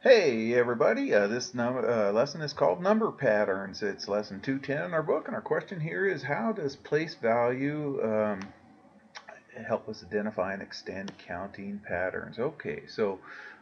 Hey everybody, uh, this uh, lesson is called Number Patterns. It's lesson 210 in our book, and our question here is how does place value um, help us identify and extend counting patterns? Okay, so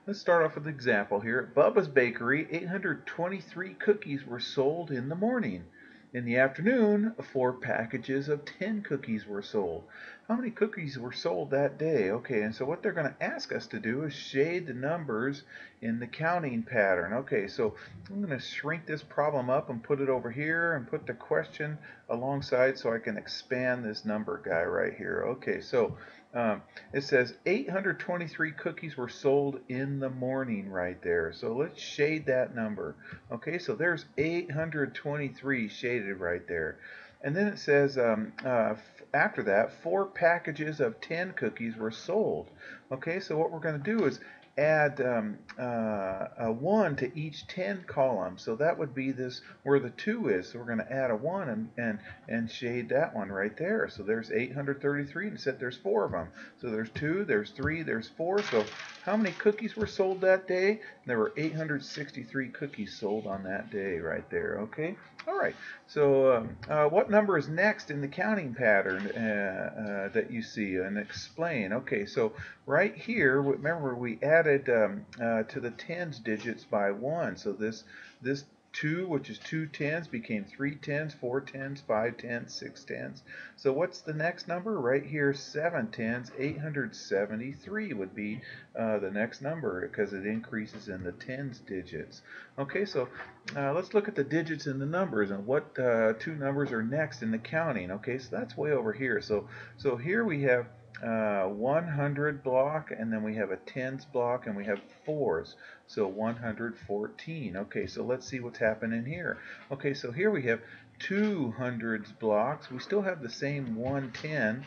let's start off with an example here. At Bubba's Bakery, 823 cookies were sold in the morning. In the afternoon, four packages of 10 cookies were sold. How many cookies were sold that day? Okay, and so what they're going to ask us to do is shade the numbers in the counting pattern. Okay, so I'm going to shrink this problem up and put it over here and put the question alongside so I can expand this number guy right here. Okay, so um, it says 823 cookies were sold in the morning right there. So let's shade that number. Okay, so there's 823 shaded right there. And then it says um, uh, after that, four packages of 10 cookies were sold. Okay, so what we're going to do is add um, uh, a 1 to each 10 column. So that would be this where the 2 is. So we're going to add a 1 and, and, and shade that one right there. So there's 833 and said there's 4 of them. So there's 2, there's 3, there's 4. So how many cookies were sold that day? There were 863 cookies sold on that day right there. Okay. All right. So um, uh, what number is next in the counting pattern uh, uh, that you see and explain? Okay. So right here, remember we added um, uh, to the tens digits by one. So this this 2, which is two tens, became three tens, four tens, five tens, six tens. So what's the next number? Right here, seven tens, 873 would be uh, the next number because it increases in the tens digits. Okay, so uh, let's look at the digits in the numbers and what uh, two numbers are next in the counting. Okay, so that's way over here. So, so here we have uh, 100 block and then we have a tens block and we have fours. So 114 okay so let's see what's happening here. Okay so here we have two hundreds blocks. We still have the same 110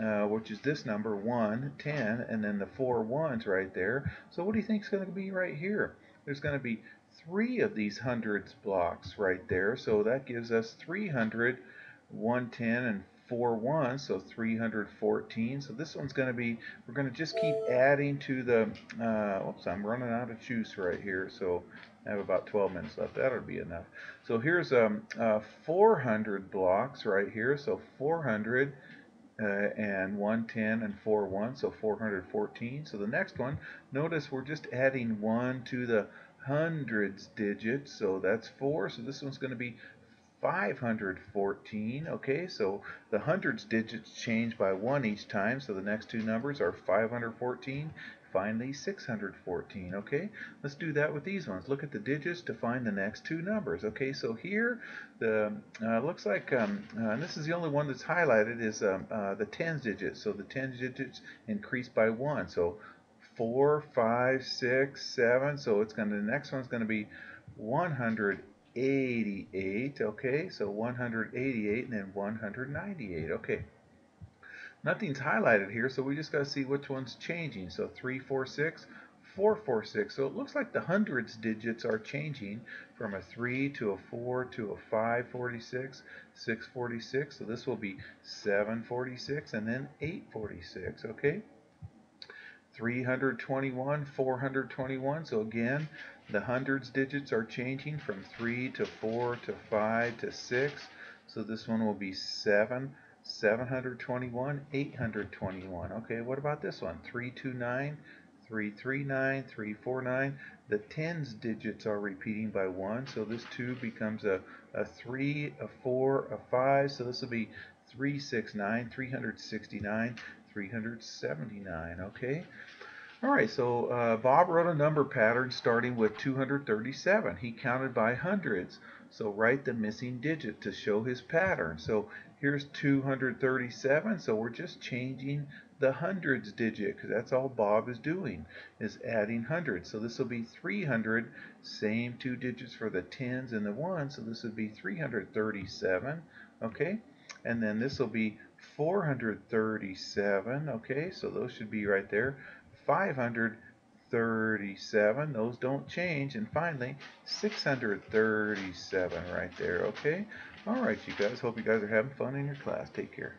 uh, which is this number 1 10 and then the four ones right there. So what do you think is going to be right here? There's going to be three of these hundreds blocks right there. So that gives us 300 110 and 4 1, so 314. So this one's going to be, we're going to just keep adding to the, uh, oops, I'm running out of juice right here, so I have about 12 minutes left. That'll be enough. So here's um, uh, 400 blocks right here, so 400 uh, and 110 and 4 1, so 414. So the next one, notice we're just adding 1 to the hundreds digit, so that's 4. So this one's going to be 514. Okay, so the hundreds digits change by one each time, so the next two numbers are 514. Finally, 614. Okay, let's do that with these ones. Look at the digits to find the next two numbers. Okay, so here the uh, looks like, um, uh, this is the only one that's highlighted, is um, uh, the tens digits. So the tens digits increase by one. So four, five, six, seven. So it's going to the next one's going to be 100 88. Okay, so 188 and then 198. Okay. Nothing's highlighted here, so we just got to see which one's changing. So 346, 446. So it looks like the hundreds digits are changing from a 3 to a 4 to a 546, 646. So this will be 746 and then 846. Okay. 321, 421. So again, the hundreds digits are changing from 3 to 4 to 5 to 6. So this one will be 7, 721, 821. Okay, what about this one? 329, 339, 349. The tens digits are repeating by 1, so this 2 becomes a, a 3, a 4, a 5. So this will be 369, 369, 379. Okay. All right, so uh, Bob wrote a number pattern starting with 237. He counted by hundreds. So write the missing digit to show his pattern. So here's 237. So we're just changing the hundreds digit because that's all Bob is doing is adding hundreds. So this will be 300, same two digits for the tens and the ones. So this would be 337. Okay, and then this will be 437. Okay, so those should be right there. 537. Those don't change. And finally, 637 right there. Okay? All right, you guys. Hope you guys are having fun in your class. Take care.